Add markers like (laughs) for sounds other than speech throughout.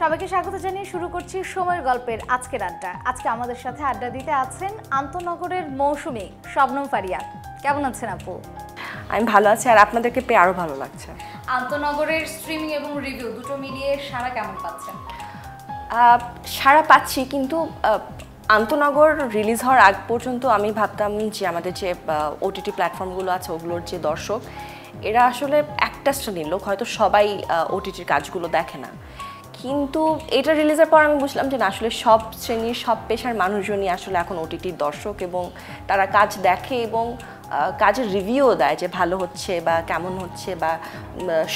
সবাইকে স্বাগত জানিয়ে শুরু করছি সময়ের গল্পের আজকের আড্ডা। আজকে আমাদের সাথে আড্ডা দিতে আছেন আন্তনগরের মৌসুমী শবনম ফারিয়া। কেমন আছেন আপু? আমি ভালো আছি আর আপনাদেরকে পেয়ে আরও ভালো লাগছে। আন্তনগরের স্ট্রিমিং এবং রিভিউ দুটো মিলিয়ে সারা কেমন পাচ্ছেন? সাড়া পাচ্ছি কিন্তু আন্তনগর রিলিজ হওয়ার আগ পর্যন্ত আমি ভাবতাম যে আমাদের যে ওটিটি প্ল্যাটফর্মগুলো আছে ওগুলোর যে দর্শক এরা আসলে একটা শ্রেণির লোক হয়তো সবাই ওটিটির কাজগুলো দেখে না। কিন্তু এটা রিলিজের পর আমি বুঝলাম যে না আসলে সব শ্রেণির সব পেশার মানুষজনই আসলে এখন ওটিটির দর্শক এবং তারা কাজ দেখে এবং কাজের রিভিউও দেয় যে ভালো হচ্ছে বা কেমন হচ্ছে বা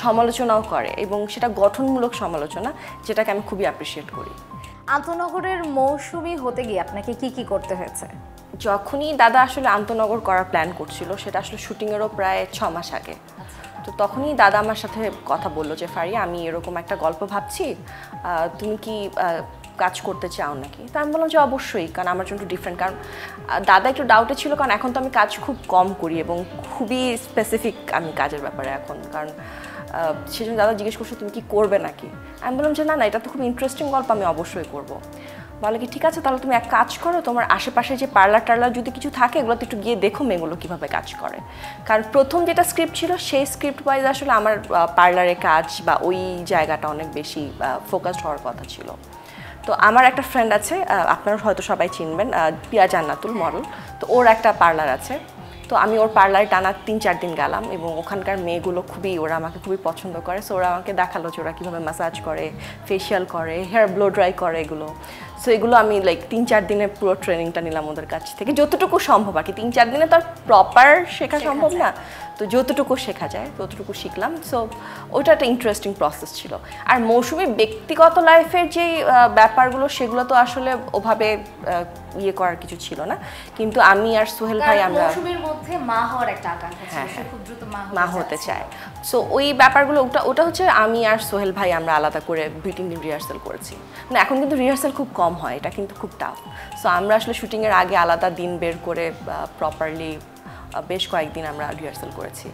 সমালোচনাও করে এবং সেটা গঠনমূলক সমালোচনা যেটাকে আমি খুবই অ্যাপ্রিসিয়েট করি। আন্তনগরের মৌসুমি হতে গিয়ে আপনাকে কি কি করতে হয়েছে? যখনই দাদা আসলে আন্তনগর করার প্ল্যান করছিল সেটা আসলে শুটিংয়েরও প্রায় ছ মাস আগে। তো তখনই দাদা আমার সাথে কথা বলল যে ফারিয়া আমি এরকম একটা গল্প ভাবছি তুমি কি কাজ করতে চাও নাকি? তা আমি বললাম যে, অবশ্যই, কারণ আমার জন্য একটু ডিফারেন্ট কারণ দাদা একটু ডাউটে ছিল, কারণ এখন তো আমি কাজ খুব কম করি এবং খুবই স্পেসিফিক আমি কাজের ব্যাপারে এখন, কারণ সেজন্য দাদা জিজ্ঞেস করছ, তুমি কি করবে নাকি? আমি বললাম যে, না না, এটা তো খুব ইন্টারেস্টিং গল্প, আমি অবশ্যই করব। বলে কি, ঠিক আছে, তাহলে তুমি এক কাজ করো, তোমার আশেপাশে যে পার্লার টার্লার যদি কিছু থাকে, এগুলোতে একটু গিয়ে দেখো মেয়েগুলো কীভাবে কাজ করে। কারণ প্রথম যেটা স্ক্রিপ্ট ছিল, সেই স্ক্রিপ্ট ওয়াইজ আসলে আমার পার্লারে কাজ বা ওই জায়গাটা অনেক বেশি ফোকাসড হওয়ার কথা ছিল। তো আমার একটা ফ্রেন্ড আছে আপনারা হয়তো সবাই চিনবেন পিয়া জান্নাতুল মডেল তো ওর একটা পার্লার আছে। তো আমি ওর পার্লারে টানা তিন চার দিন গেলাম এবং ওখানকার মেয়েগুলো খুবই ওরা আমাকে খুবই পছন্দ করে। সো ওরা আমাকে দেখাল যে ওরা কীভাবে ম্যাসাজ করে ফেশিয়াল করে হেয়ার ব্লো ড্রাই করে এগুলো। সো এগুলো আমি লাইক তিন চার দিনের পুরো ট্রেনিংটা নিলাম ওদের কাছ থেকে। যতটুকু সম্ভব আর কি। তিন চার দিনে তো আর প্রপার শেখা সম্ভব না। তো যতটুকু শেখা যায় ততটুকু শিখলাম। সো ওটা একটা ইন্টারেস্টিং প্রসেস ছিল। আর মৌসুমি ব্যক্তিগত লাইফের যে ব্যাপারগুলো সেগুলো তো আসলে ওভাবে ইয়ে করার কিছু ছিল না। কিন্তু আমি আর সোহেল ভাই আমরা মৌসুমীর মধ্যে মা হওয়ার একটা আকাঙ্ক্ষা হ্যাঁ, হ্যাঁ। খুব দ্রুত মা হতে হতে চায়। সো ওই ব্যাপারগুলো ওটা ওটা হচ্ছে আমি আর সোহেল ভাই আমরা আলাদা করে দুই তিন দিন রিহার্সাল করেছি। মানে এখন কিন্তু রিহার্সাল খুব কম হয় এটা কিন্তু খুব টাফ সো আমরা আসলে শুটিংয়ের আগে আলাদা দিন বের করে প্রপারলি বেশ কয়েকদিন আমরা রিহার্সাল করেছি।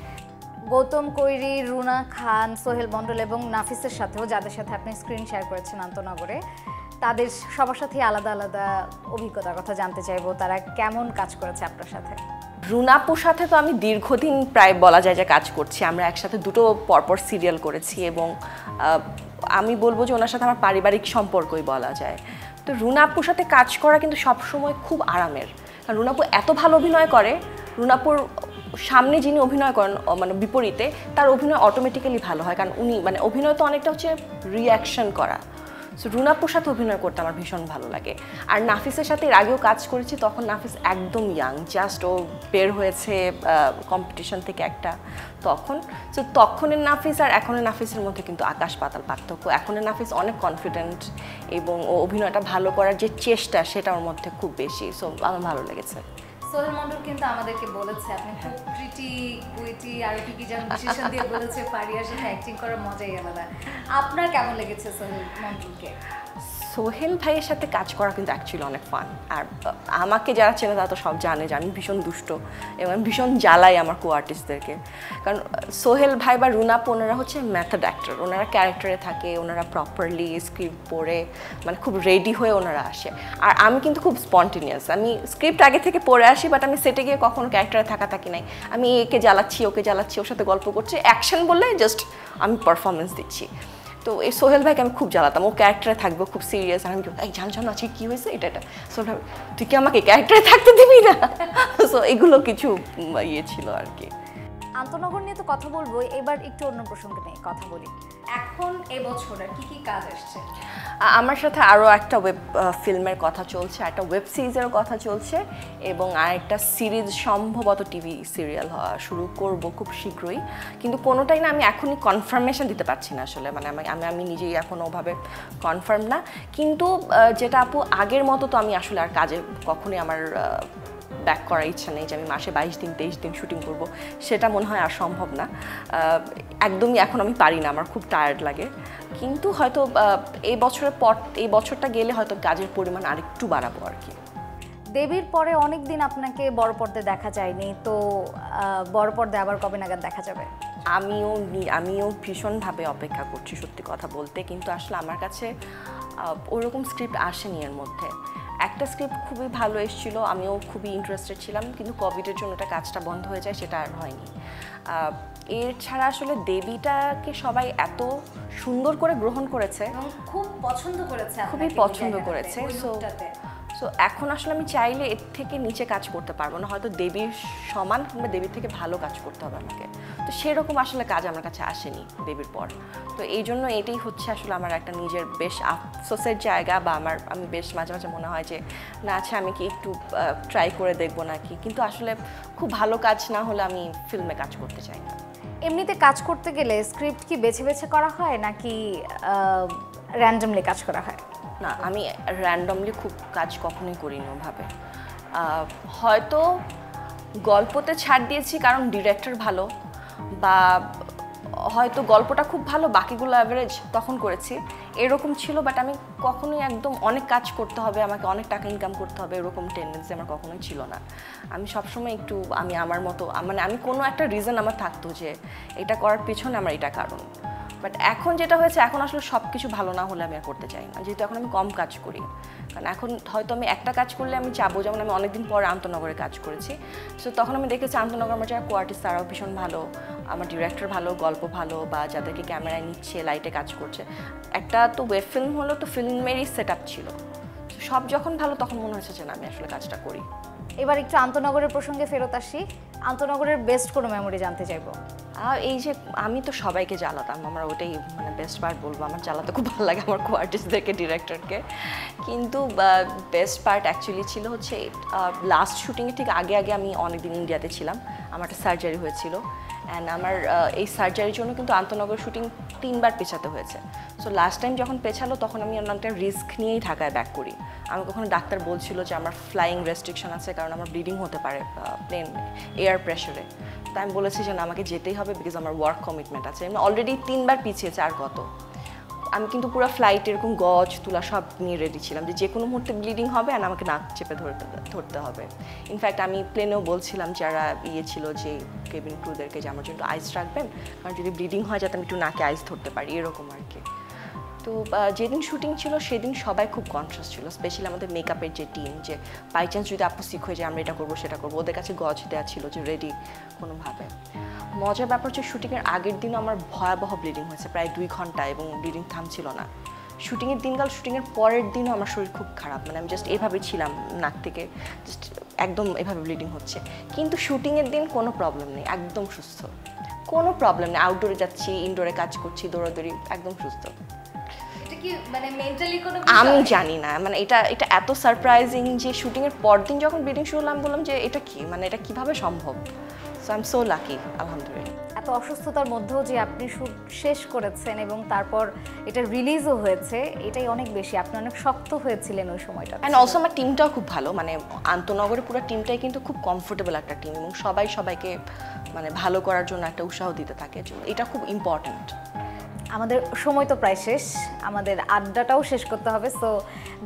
গৌতম কৈরি রুনা খান সোহেল মণ্ডল এবং নাফিসের সাথেও যাদের সাথে আপনি স্ক্রিন শেয়ার করেছেন আন্তনগরে তাদের সবার সাথে আলাদা আলাদা অভিজ্ঞতার কথা জানতে চাইব। তারা কেমন কাজ করেছে আপনার সাথে? রুনাপুর সাথে তো আমি দীর্ঘদিন প্রায় বলা যায় যে কাজ করছি। আমরা একসাথে দুটো পরপর সিরিয়াল করেছি এবং আমি বলব যে ওনার সাথে আমার পারিবারিক সম্পর্কই বলা যায়। তো রুনাপুর সাথে কাজ করা কিন্তু সবসময় খুব আরামের। কারণ রুনাপুর এত ভালো অভিনয় করে রুনাপুর সামনে যিনি অভিনয় করেন মানে বিপরীতে, তার অভিনয় অটোমেটিক্যালি ভালো হয়। কারণ উনি মানে অভিনয় তো অনেকটা হচ্ছে রিয়াকশন করা। সো রুনাপুর সাথে অভিনয় করতে আমার ভীষণ ভালো লাগে। আর নাফিসের সাথে এর আগেও কাজ করেছি, তখন নাফিস একদম ইয়াং জাস্ট ও বের হয়েছে কম্পিটিশন থেকে একটা, তখন। সো তখনের নাফিস আর এখনের নাফিসের মধ্যে কিন্তু আকাশ পাতাল পার্থক্য। এখনের নাফিস অনেক কনফিডেন্ট এবং ও অভিনয়টা ভালো করার যে চেষ্টা, সেটা ওর মধ্যে খুব বেশি। সো আমার ভালো লেগেছে। সোহেল মন্ডল কিন্তু আমাদেরকে বলেছে আপনি খুব প্রিটি কুইটি আর কি কি যেন বিশেষণ দিয়ে বলেছে পারিয়ার সাথে অ্যাক্টিং করার মজাই আলাদা। আপনার কেমন লেগেছে সোহেল মণ্ডলকে সোহেল ভাইয়ের সাথে কাজ করা কিন্তু অ্যাকচুয়ালি অনেক ফান আর আমাকে যারা চেনে তারা তো সব জানে যে আমি ভীষণ দুষ্ট এবং আমি ভীষণ জ্বালাই আমার কো আর্টিস্টদেরকে কারণ, সোহেল ভাই বা রুনাপ, ওনারা হচ্ছে ম্যাথড অ্যাক্টর ওনারা ক্যারেক্টারে থাকে, ওনারা প্রপারলি স্ক্রিপ্ট পড়ে মানে খুব রেডি হয়ে ওনারা আসে। আর আমি কিন্তু খুব স্পন্টেনিয়াস আমি স্ক্রিপ্ট আগে থেকে পড়ে আসি বাট আমি সেটে গিয়ে কখনো ক্যারেক্টারে থাকা থাকি নাই। আমি একে জ্বালাচ্ছি, ওকে জ্বালাচ্ছি, ওর সাথে গল্প করছি অ্যাকশন বললে জাস্ট আমি পারফরমেন্স দিচ্ছি। তো এই সোহেল ভাইকে আমি খুব জ্বালাতাম। ও ক্যারেক্টারে থাকব, খুব সিরিয়াস আর আমি এই জান জানো আজকে কী হয়েছে? এটা এটা। সোহেল ভাই, তুই কি আমাকে ক্যারেক্টারে থাকতে দিবি না? (laughs) সো এগুলো কিছু ইয়ে ছিল আর কি। আন্তনগর নিয়ে তো কথা বলব এবার একটু অন্য প্রসঙ্গে নিয়ে কথা বলি। এখন এবছর আর কি কি কাজ আসছে? আমার সাথে আরও একটা ওয়েব ফিল্মের কথা চলছে একটা ওয়েব সিরিজেরও কথা চলছে এবং আর একটা সিরিজ সম্ভবত টিভি সিরিয়াল শুরু করব খুব শীঘ্রই। কিন্তু কোনোটাই না আমি এখনই কনফার্মেশন দিতে পারছি না আসলে মানে আমি আমি আমি নিজেই এখন ওভাবে কনফার্ম না। কিন্তু যেটা আপু আগের মতো তো আমি আসলে আর কাজে কখনোই আমার ব্যাক করার ইচ্ছা নেই যে আমি মাসে বাইশ দিন তেইশ দিন শুটিং করব। সেটা মনে হয় আর সম্ভব না। একদমই এখন আমি পারি না আমার খুব টায়ার্ড লাগে। কিন্তু হয়তো এই বছরের পর এই বছরটা গেলে হয়তো কাজের পরিমাণ আরেকটু বাড়াবো আর কি। দেবীর পরে অনেক দিন আপনাকে বড় পর্দায় দেখা যায়নি তো বড় পর্দায় আবার কবে নাগাদ দেখা যাবে? আমিও আমিও ভীষণভাবে অপেক্ষা করছি সত্যি কথা বলতে কিন্তু আসলে আমার কাছে ওরকম স্ক্রিপ্ট আসেনি এর মধ্যে। একটা স্ক্রিপ্ট খুবই ভালো এসেছিল আমিও খুবই ইন্টারেস্টেড ছিলাম কিন্তু কোভিডের জন্য ওটা কাজটা বন্ধ হয়ে যায় সেটা আর হয়নি এর ছাড়া আসলে দেবীটাকে সবাই এত সুন্দর করে গ্রহণ করেছে খুব পছন্দ করেছে খুবই পছন্দ করেছে সো। সো এখন আসলে আমি চাইলে এর থেকে নিচে কাজ করতে পারব না। হয়তো দেবীর সমান কিংবা দেবীর থেকে ভালো কাজ করতে হবে আমাকে। তো সেরকম আসলে কাজ আমার কাছে আসেনি দেবীর পর। তো এই জন্য এটাই হচ্ছে আসলে আমার একটা নিজের বেশ আফসোসের জায়গা বা আমার, আমি বেশ মাঝে মাঝে মনে হয় যে, না আচ্ছা আমি কি একটু ট্রাই করে দেখব নাকি? কিন্তু আসলে খুব ভালো কাজ না হলে আমি ফিল্মে কাজ করতে চাই না। এমনিতে কাজ করতে গেলে স্ক্রিপ্ট কি বেছে বেছে করা হয় নাকি র্যান্ডমলি কাজ করা হয়? না, আমি র্যান্ডমলি খুব কাজ কখনোই করিনি ওভাবে। হয়তো গল্পতে ছাড় দিয়েছি কারণ ডিরেক্টর ভালো বা হয়তো গল্পটা খুব ভালো, বাকিগুলো অ্যাভারেজ তখন করেছি। এরকম ছিল বাট আমি কখনোই একদম অনেক কাজ করতে হবে, আমাকে অনেক টাকা ইনকাম করতে হবে, এরকম টেন্ডেন্সি আমার কখনোই ছিল না। আমি সবসময় একটু, আমি আমার মতো মানে আমি কোনো একটা রিজন আমার থাকতো যে এটা করার পেছনে আমার এটা কারণ। বাট এখন যেটা হয়েছে, এখন আসলে সব কিছু ভালো না হলে আমি আর করতে চাই না। যেহেতু এখন আমি কম কাজ করি। কারণ এখন হয়তো আমি একটা কাজ করলে আমি যাব যেমন আমি অনেকদিন পর আন্তনগরে কাজ করেছি। সো তখন আমি দেখেছি আন্তনগর আমার যারা কোয়ার্টিস্ট তারাও ভীষণ ভালো, আমার ডিরেক্টর ভালো, গল্প ভালো, বা যাদেরকে ক্যামেরায় নিচ্ছে লাইটে কাজ করছে। একটা তো ওয়েব ফিল্ম হলো তো ফিল্মেরই সেট ছিল। সব যখন ভালো, তখন মনে হয়েছে যে না, আমি আসলে কাজটা করি। এবার একটু আন্তনগরের প্রসঙ্গে ফেরত আসি। আন্তনগরের বেস্ট কোনো মেমোরি জানতে চাইব? আর এই যে আমি তো সবাইকে জ্বালাতাম, আমার ওটাই মানে বেস্ট পার্ট বলব। আমার জ্বালাতে খুব ভালো লাগে আমার কো দেখে ডিরেক্টরকে কিন্তু বেস্ট পার্ট অ্যাকচুয়ালি ছিল হচ্ছে লাস্ট শুটিংয়ের ঠিক আগে আগে আমি অনেকদিন ইন্ডিয়াতে ছিলাম। আমার একটা সার্জারি হয়েছিল। অ্যান্ড আমার এই সার্জারির জন্য কিন্তু আন্তনগর শুটিং তিনবার পেছাতে হয়েছে। সো লাস্ট টাইম যখন পেছালো, তখন আমি অনেকটা রিস্ক নিয়েই ঢাকায় ব্যাক করি। আমি কখনো ডাক্তার বলছিল যে আমার ফ্লাইং রেস্ট্রিকশন আছে, কারণ আমার ব্লিডিং হতে পারে প্লেন এয়ার প্রেশারে তাই আমি বলেছি যে না, আমাকে যেতেই হবে বিকজ আমার ওয়ার্ক কমিটমেন্ট আছে। আমি অলরেডি তিনবার পিছিয়েছে আর কত আমি কিন্তু পুরো ফ্লাইট এরকম গজ, তুলা সব নিয়ে রেডি ছিলাম যে যে কোনো মুহূর্তে ব্লিডিং হবে আর আমাকে নাক চেপে ধরতে ধরতে হবে। ইনফ্যাক্ট আমি প্লেনেও বলছিলাম যারা ইয়ে ছিল যে কেবিন ক্রুদেরকে যে আমার জন্য আইস রাখবেন, কারণ যদি ব্লিডিং হয় যাতে আমি একটু নাকে আইস ধরতে পারি, এরকম আর কি। তো যেদিন শুটিং ছিল, সেদিন সবাই খুব কনসিয়াস ছিল স্পেশালি আমাদের মেকআপের যে টিম যে বাই চান্স যদি আপু শিখ হয়ে যায়, আমরা এটা করব, সেটা করব। ওদের কাছে গজ দেওয়া ছিল যে রেডি কোনোভাবে। মজার ব্যাপার হচ্ছে শুটিংয়ের আগের দিন আমার ভয়াবহ ব্লিডিং হয়েছে, প্রায় দুই ঘণ্টা এবং ব্লিডিং থামছিল না। শুটিংয়ের দিনকাল শুটিংয়ের পরের দিনও আমার শরীর খুব খারাপ মানে আমি জাস্ট এভাবে ছিলাম নাক থেকে জাস্ট একদম এভাবে ব্লিডিং হচ্ছে। কিন্তু শুটিংয়ের দিন কোনো প্রবলেম নেই, একদম সুস্থ। কোনো প্রবলেম নেই আউটডোরে যাচ্ছি ইনডোরে কাজ করছি, দৌড়াদৌড়ি, একদম সুস্থ। আমি জানি না মানে এটা এটা এত সারপ্রাইজিং যে শুটিংয়ের পর দিন যখন ব্লিডিং শুরু হলো আমি বললাম যে এটা কি মানে এটা কীভাবে সম্ভব? So I am so lucky আলহামদুলিল্লাহ। এত অসুস্থতার মধ্যেও যে আপনি শুট শেষ করেছেন এবং তারপর এটা রিলিজও হয়েছে এটাই অনেক বেশি। আপনি অনেক শক্ত হয়েছিলেন ওই সময়টা অ্যান্ড অলসো আমার টিমটাও খুব ভালো মানে আন্তনগরের পুরো টিমটাই কিন্তু খুব কমফোর্টেবল একটা টিম এবং সবাই সবাইকে মানে ভালো করার জন্য একটা উৎসাহ দিতে থাকে। এটা খুব ইম্পর্ট্যান্ট আমাদের সময় তো প্রায় শেষ। আমাদের আড্ডাটাও শেষ করতে হবে। সো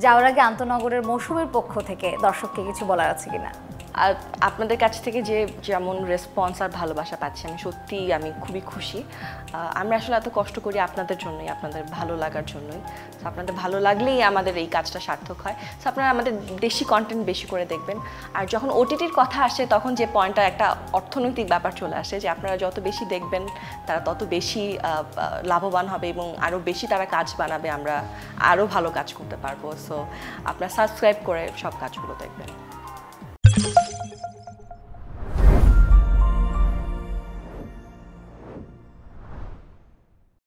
যাওয়ার আগে আন্তনগরের মৌসুমের পক্ষ থেকে দর্শককে কিছু বলার আছে কিনা? আর আপনাদের কাছ থেকে যে যেমন রেসপন্স আর ভালোবাসা পাচ্ছি আমি সত্যিই আমি খুবই খুশি। আমরা আসলে এত কষ্ট করি আপনাদের জন্যই আপনাদের ভালো লাগার জন্যই। So, আপনাদের ভালো লাগলেই আমাদের এই কাজটা সার্থক হয়। সো আপনারা আমাদের দেশি কন্টেন্ট বেশি করে দেখবেন। আর যখন ওটিটির কথা আসে তখন যে পয়েন্টটা একটা অর্থনৈতিক ব্যাপার চলে আসে যে আপনারা যত বেশি দেখবেন তারা তত বেশি লাভবান হবে এবং আরও বেশি তারা কাজ বানাবে আমরা আরও ভালো কাজ করতে পারব। সো আপনারা সাবস্ক্রাইব করে সব কাজগুলো দেখবেন।